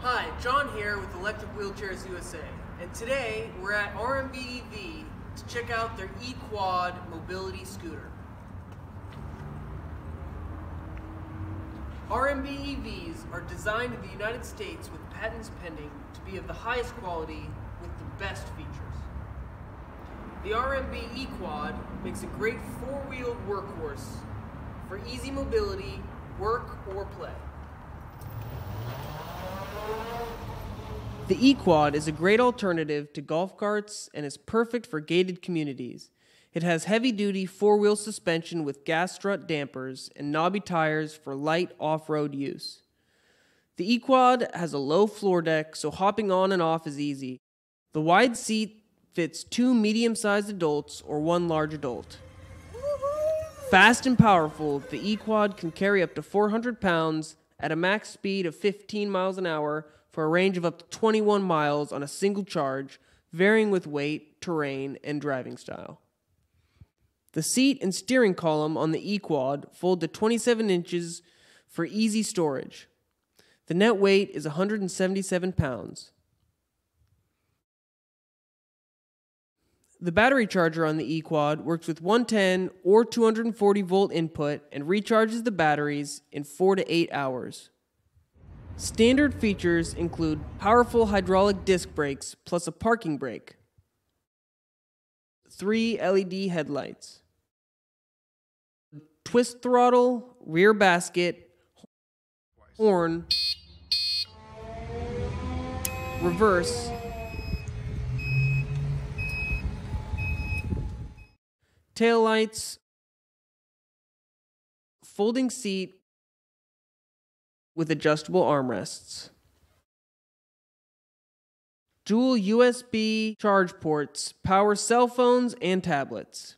Hi, John here with Electric Wheelchairs USA, and today we're at RMBEV to check out their E-Quad mobility scooter. RMBEVs are designed in the United States with patents pending to be of the highest quality with the best features. The RMB E-Quad makes a great four-wheeled workhorse for easy mobility, work, or play. The E-Quad is a great alternative to golf carts and is perfect for gated communities. It has heavy-duty four-wheel suspension with gas strut dampers and knobby tires for light off-road use. The E-Quad has a low floor deck, so hopping on and off is easy. The wide seat fits two medium-sized adults or one large adult. Fast and powerful, the E-Quad can carry up to 400 pounds at a max speed of 15 miles an hour for a range of up to 21 miles on a single charge, varying with weight, terrain, and driving style. The seat and steering column on the E-Quad fold to 27 inches for easy storage. The net weight is 177 pounds. The battery charger on the E-Quad works with 110 or 240 volt input and recharges the batteries in 4 to 8 hours. Standard features include powerful hydraulic disc brakes plus a parking brake, three LED headlights, twist throttle, rear basket, horn, reverse, tail lights, folding seat with adjustable armrests. Dual USB charge ports power cell phones and tablets.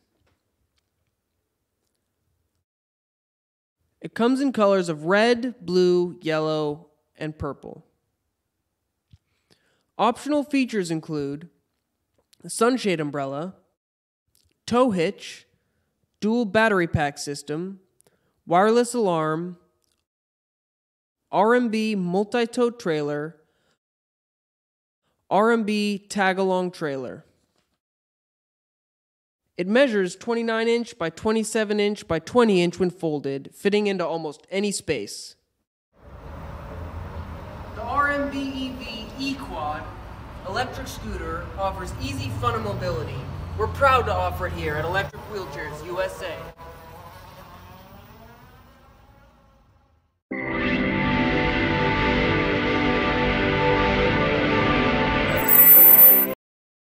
It comes in colors of red, blue, yellow, and purple. Optional features include a sunshade umbrella, tow hitch, dual battery pack system, wireless alarm, RMB multi-tow trailer, RMB tag-along trailer. It measures 29 inch by 27 inch by 20 inch when folded, fitting into almost any space. The RMB EV E-Quad electric scooter offers easy fun and mobility. We're proud to offer it here at Electric Wheelchairs USA.